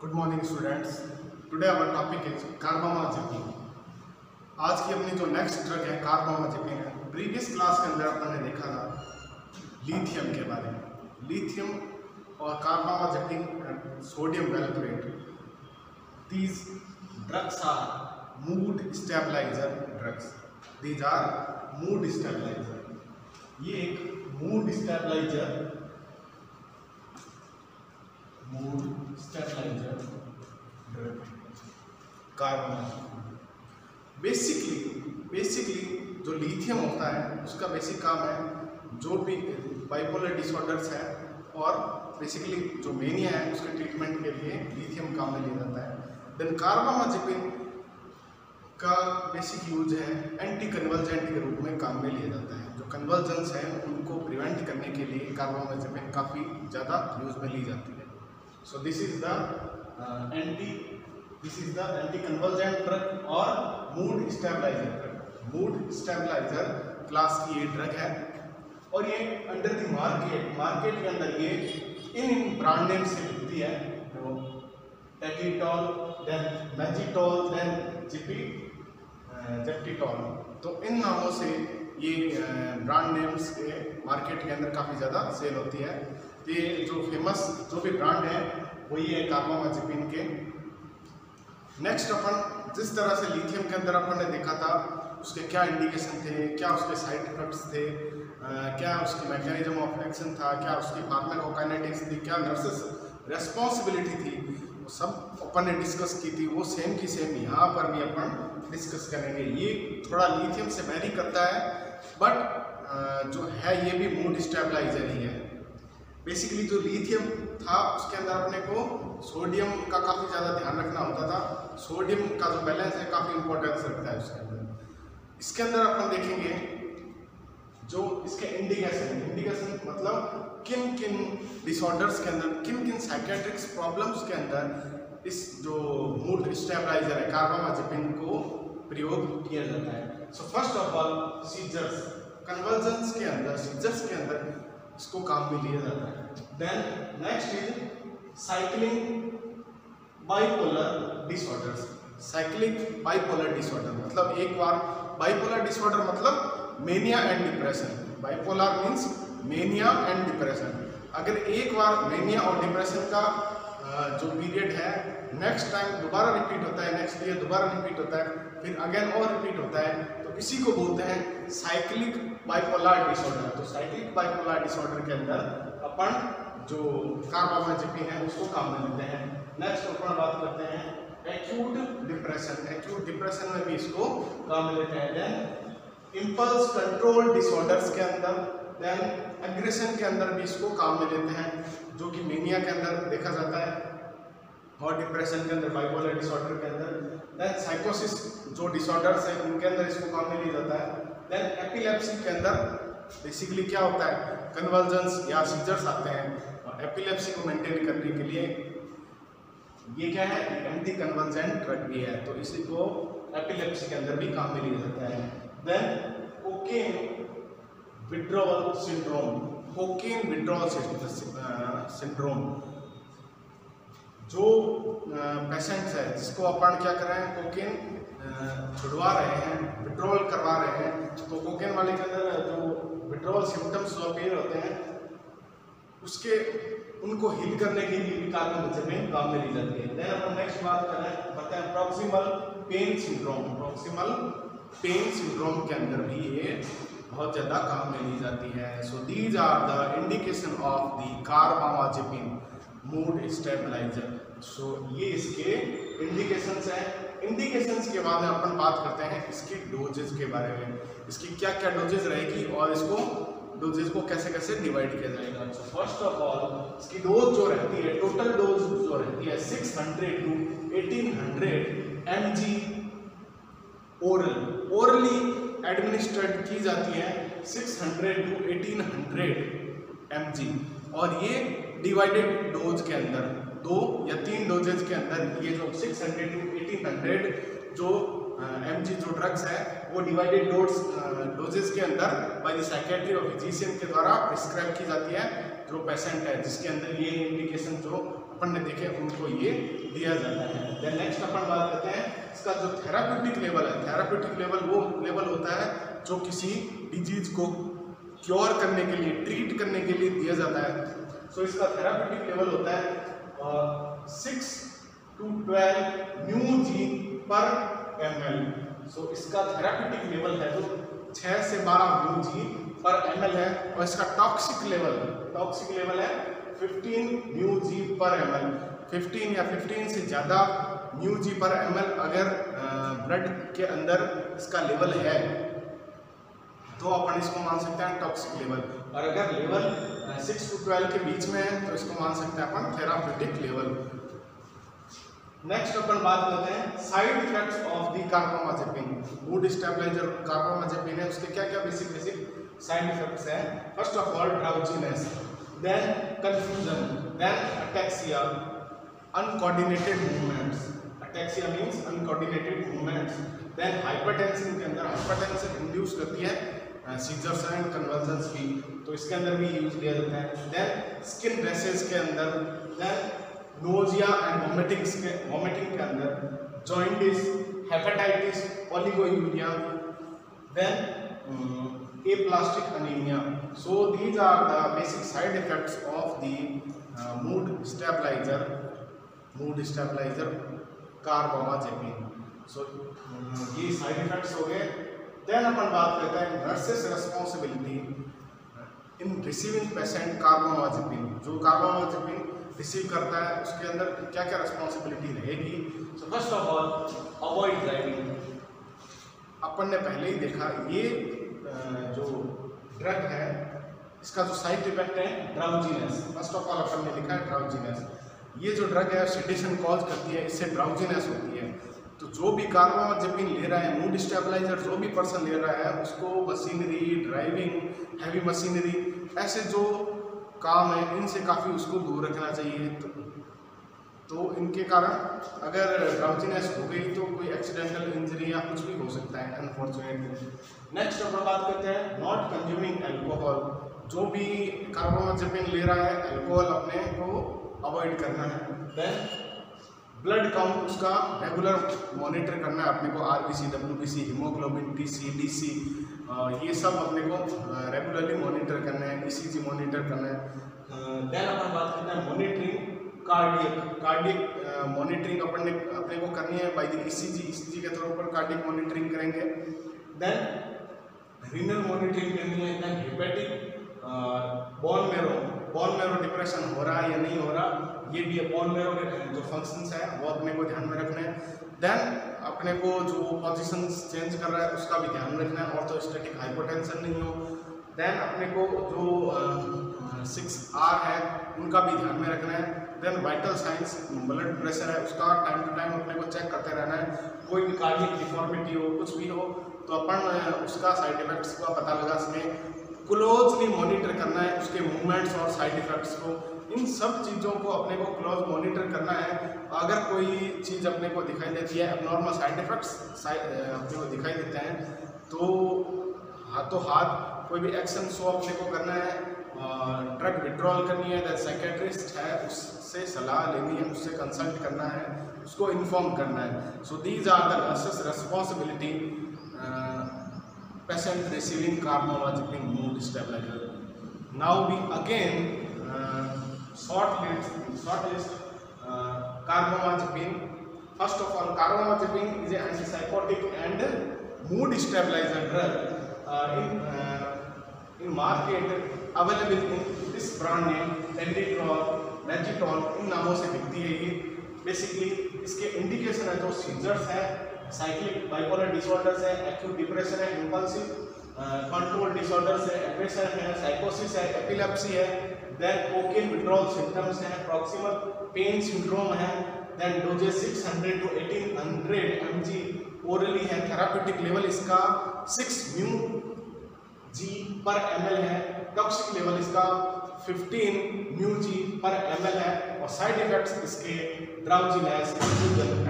Good morning students today our topic is carbamazepine आज की अपनी जो नेक्स्ट ड्रग है कार्बामाजेपिन है। प्रीवियस क्लास के अंदर अपन ने देखा था लिथियम के बारे में। लिथियम और carbamazepine and sodium valproate these drugs are mood stabiliser drugs these are mood stabiliser ये एक mood stabiliser mood stabiliser carbon basically basically जो लिथियम होता है, उसका बेसिक काम है जो भी बाइपोलर डिसऑर्डर्स है और बेसिकली जो मेनिया है, उसके ट्रीटमेंट के लिए लिथियम काम में लिया जाता है. देन कार्बामाजिपिन का बेसिक यूज़ है एंटी कन्वर्जेंट के रूप में काम में लिया जाता है. जो कन्वर्जेंस हैं, उनको प्रिवेंट करने के लिए कार्बामाजिपिन काफ़ी ज़्यादा यूज़ में ली जाती है. So this is the uh, anti this is the anti-convulsant drug or mood stabilizer drug. Mood stabilizer class की ये ड्रग है। और ये अंडर द मार्केट मार्केट के अंदर ये इन इन ब्रांड नेम से बिकती है। जो टेक्लिटॉल देन मैजिटॉल देन जिपी जेप्टिटॉल तो इन नामों से ये ब्रांड नेम्स के मार्केट के अंदर काफ़ी ज़्यादा सेल होती है। ये जो फ़ेमस जो भी ब्रांड है वही है कार्बामाजिपिन के। नेक्स्ट अपन जिस तरह से लिथियम के अंदर अपन ने देखा था उसके क्या इंडिकेशन थे क्या उसके साइड इफेक्ट्स थे आ, क्या उसकी मैकेनिज्म ऑफ़ एक्शन था क्या उसकी फार्माकोकाइनेटिक्स थी क्या नर्सेस रेस्पॉन्सिबिलिटी थी वो सब अपन ने डिस्कस की थी वो सेम की सेम यहाँ पर भी अपन डिस्कस करेंगे। ये थोड़ा लिथियम से वेरी करता है बट जो है ये भी मूड स्टेबलाइजर ही है। बेसिकली जो लिथियम था, उसके अंदर अपने को सोडियम का काफ़ी ज़्यादा ध्यान रखना होता था। सोडियम का जो बैलेंस है, काफ़ी इंपॉर्टेंस रखता है उसके अंदर। इसके अंदर अपन देखेंगे जो इसके इंडिकेशन इंडिकेशन मतलब किन किन डिसऑर्डर्स के अंदर, किन किन साइकेट्रिक्स प्रॉब्लम्स के अंदर इस जो मूड स्टेबलाइजर है कार्बामाजेपिन को प्रयोग किया जाता है। So first of all seizures convergence के अंदर सीजर्स के अंदर इसको काम में लिया जाता है। Then next is cycling bipolar disorders cyclic bipolar disorder मतलब एक बार बाइपोलर डिसऑर्डर मतलब mania and depression bipolar means mania and depression अगर एक बार मेनिया और डिप्रेशन का जो पीरियड है नेक्स्ट टाइम दोबारा रिपीट होता है नेक्स्ट ईयर दोबारा रिपीट होता है फिर अगेन और रिपीट होता है। तो इसी को बोलते हैं साइक्लिक बाइपोलर डिसऑर्डर तो साइक्लिक बाइपोलर डिसऑर्डर के अंदर अपन जो कार्बामाजेपिन है, उसको काम में लेते हैं। नेक्स्ट अपन बात करते हैं एक्यूट डिप्रेशन एक्यूट डिप्रेशन में भी इसको काम में लेते हैं। देन इम्पल्स कंट्रोल डिसऑर्डर्स के अंदर देन एग्रेशन के अंदर भी इसको काम में लेते हैं, जो कि मीनिया के अंदर देखा जाता है। और डिप्रेशन के अंदर बाइपोलर डिसऑर्डर के अंदर देन साइकोसिस जो डिसऑर्डर्स हैं, उनके अंदर इसको काम में लिया जाता है। देन एपिलेप्सी के अंदर बेसिकली क्या होता है? कन्वर्जेंस या सीजर्स आते हैं। और एपिलेप्सी को मेंटेन करने के लिए ये क्या है? एंटी कन्वर्जेंट ड्रग भी है। तो इसी को एपिलेप्सी के अंदर भी काम में लिया जाता है। Then cocaine withdrawal syndrome cocaine withdrawal syndrome जो पेशेंट्स है, जिसको अपन क्या कर रहे हैं कोकेन छुड़वा रहे हैं विड्रॉल करवा रहे हैं तो कोकेन वाले के अंदर, जो विड्रॉल सिम्टम्स जो अपीयर होते हैं, उसके, उनको हील करने के लिए भी कार्बोमेजेपिन काम में ली जाती है। देन अपन नेक्स्ट बात कर रहे हैं, बताएँ proximal pain syndrome proximal pain syndrome के अंदर भी ये बहुत ज़्यादा काम में ली जाती है। So these are the indication of the carbamazepine mood stabilizer so ये इसके इंडिकेशंस हैं। इंडिकेशंस के बाद अपन बात करते हैं इसकी डोजेज के बारे में। इसकी क्या क्या डोजेज रहेगी और इसको डोजेज को कैसे कैसे डिवाइड किया जाएगा। सो फ़र्स्ट ऑफ़ ऑल इसकी डोज जो रहती है टोटल डोज जो रहती है 600 to eighteen 1800 MG oral orally administrate की जाती है 600 टू 1800 एमजी और ये डिवाइडेड डोज के अंदर दो या तीन डोजेज के अंदर ये जो 600 टू 1800 जो एम uh, जो ड्रग्स है वो डिवाइडेड डोज डोजेज के अंदर बाय द साइकेट्री और फिजिशियन के द्वारा प्रिस्क्राइब की जाती है जो पेशेंट है जिसके अंदर ये इंडिकेशन जो अपन ने देखे उनको ये दिया जाता है। देन नेक्स्ट अपन बात करते हैं इसका जो थेरापेटिक लेवल है थेरापेटिक लेवल वो लेवल होता है जो किसी डिज़ीज़ को क्योर करने के लिए ट्रीट करने के लिए दिया जाता है। सो इसका थेरापेटिक लेवल होता है six to twelve mu g per M L सो इसका थेरापेटिक लेवल है जो छः से बारह न्यू जी पर एम एल है और इसका टॉक्सिक लेवल टॉक्सिक लेवल है 15 न्यू जी पर एम 15 या 15 से ज़्यादा न्यू जी पर एम एल अगर ब्लड के अंदर इसका लेवल है तो अपन इसको मान सकते हैं टॉक्सिक लेवल और अगर लेवल सिक्स टू ट्वेल्व के बीच में है तो इसको मान सकते हैं अपन थेरापेटिक लेवल नेक्स्ट अपन बात करते हैं side effects of the carbamazepine mood stabilizer carbamazepine है, उसके क्या क्या बेसिक बेसिक साइड इफेक्ट्स हैं? First of all drowsiness then confusion then ataxia uncoordinated movements ataxia means uncoordinated movements then hypertension के अंदर हाइपरटेंशन इंड्यूस करती है। कन्वर्जन्स की तो इसके अंदर भी यूज़ किया जाता है। देन स्किन रेसेस के अंदर देन नोजिया एंड वोमिटिंग्स के वोमिटिंग के अंदर jaundice hepatitis oliguria then aplastic anaemia so these are the basic side effects of the mood stabilizer mood stabilizer carbamazepine so ये साइड इफेक्ट्स हो गए। Then अपन बात करते हैं nurses responsibility in receiving patient carbamazepine जो carbamazepine receive करता है उसके अंदर क्या क्या रिस्पॉन्सिबिलिटी रहेगी? So first of all avoid driving अपन ने पहले ही देखा ये जो ड्रग है इसका जो साइड इफ़ेक्ट है ड्राउजीनेस फ़र्स्ट ऑफ़ ऑल अपन ने लिखा है ड्राउजीनेस ये जो ड्रग है सेडिशन कॉज करती है इससे ड्राउजीनेस होती है। जो भी कार्बामाजेपिन ले रहा है मूड स्टेबलाइजर जो भी पर्सन ले रहा है उसको मशीनरी ड्राइविंग हैवी मशीनरी ऐसे जो काम है इनसे काफ़ी उसको दूर रखना चाहिए। तो, तो इनके कारण अगर ड्राउजीनेस हो गई तो कोई एक्सीडेंटल इंजरी या कुछ भी हो सकता है अनफॉर्चुनेटली नेक्स्ट अपन बात करते हैं नॉट कंज्यूमिंग एल्कोहल जो भी कार्बोजेपिन ले रहा है एल्कोहल अपने को अवॉइड करना है। देन ब्लड काउंट उसका रेगुलर मॉनिटर करना है अपने को R B C W B C haemoglobin T C D C ये सब अपने को रेगुलरली मॉनिटर करना है ईसीजी मॉनिटर करना है। देन अपन बात करते हैं मॉनिटरिंग कार्डियक कार्डियक मॉनिटरिंग अपन ने अपने को करनी है बाय द ईसीजी ईसीजी के तौर पर कार्डियक मॉनिटरिंग करेंगे। देन रीनल मॉनिटरिंग करनी है then hepatic bone marrow bone marrow depression हो रहा है या नहीं हो रहा, ये भी अपॉन में जो फ़ंक्शंस है वो अपने को ध्यान में रखना है। देन अपने को जो पोजिशन चेंज कर रहा है, उसका भी ध्यान रखना है और तो हाइपोटेंशन नहीं हो। देन अपने को जो सिक्स आर है, उनका भी ध्यान में रखना है। Then vital signs blood pressure है, उसका टाइम टू टाइम अपने को चेक करते रहना है। कोई भी कार्डियक डिफॉर्मिटी हो, कुछ भी हो तो अपन उसका साइड इफेक्ट्स का पता लगा सकें। क्लोजली मॉनिटर करना है उसके मूवमेंट्स और साइड इफेक्ट्स को। इन सब चीज़ों को अपने को क्लोज मॉनिटर करना है। अगर कोई चीज़ अपने को दिखाई देती है अब नॉर्मल साइड इफेक्ट्स अपने को दिखाई देते हैं तो हाथों हाथ कोई भी एक्शन शो अपने को करना है ड्रग विड्रॉल करनी है साइकेट्रिस्ट है, उससे सलाह लेनी है, उससे कंसल्ट करना है, उसको इन्फॉर्म करना है। So these are the nurses responsibility patient receiving carbamazepine mood stabilizer. Now we again uh, short list, short list uh, carbamazepine. First of all, carbamazepine is an antipsychotic and mood stabilizer drug. Uh, in, uh, in market available in this brand name Tenditrol, Magitol इन नामों से बिकती है इसके indication है जो seizures है cyclic bipolar disorders है एक्यूट डिप्रेशन है इंपल्सिव कंट्रोल डिसऑर्डर्स है एग्रेशन है साइकोसिस है एपिलेप्सी है देन कोकेन विड्रॉल सिम्टम्स है प्रॉक्सिमल पेन सिंड्रोम है then doses 600 to 1800 mg orally है थेरापेटिक लेवल इसका 6 म्यू जी पर एमएल है टॉक्सिक लेवल इसका 15 म्यू जी पर एमएल है, और साइड इफेक्ट्स इसके drowsiness confusion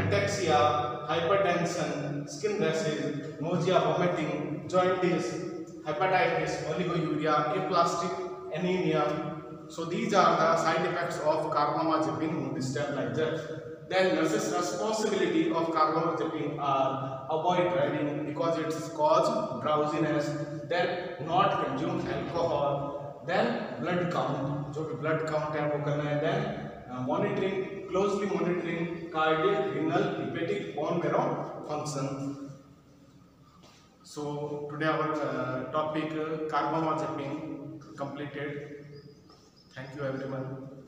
hypertension skin rashes nausea vomiting jaundice hepatitis oliguria aplastic anemia. So these are the side effects of carbamazepine stabilizer. Then nurse's responsibility of carbamazepine are avoid riding because it's cause drowsiness. Then not consume alcohol. Then blood count, जो भी blood count है वो करना है. Then uh, monitoring, closely monitoring cardiac, renal, hepatic, bone marrow function. So today our uh, topic uh, carbamazepine completed. Thank you everyone.